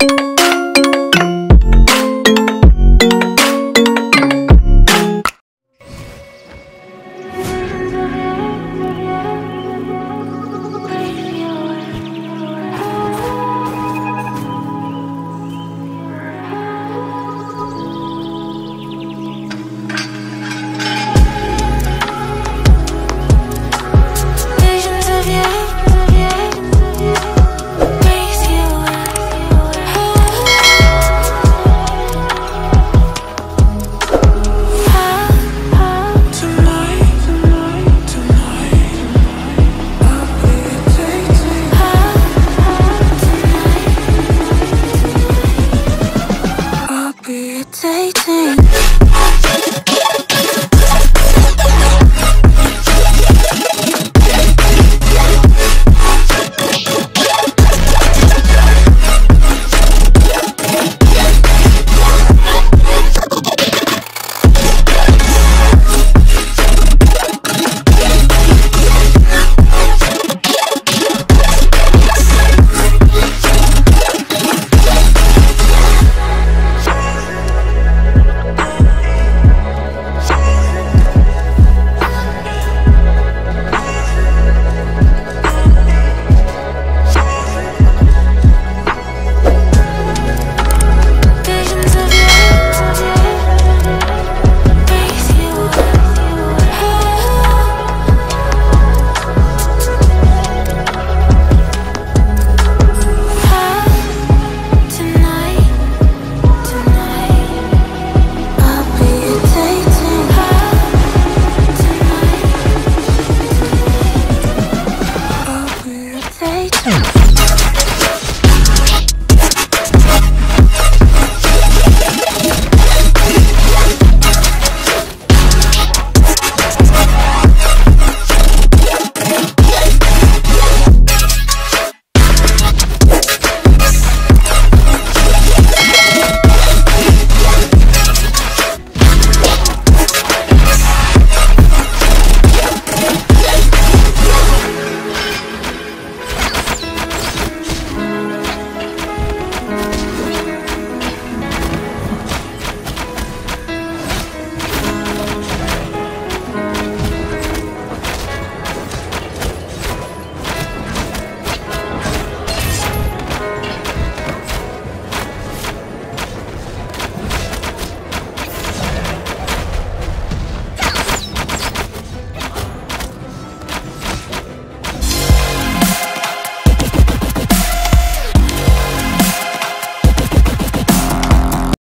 you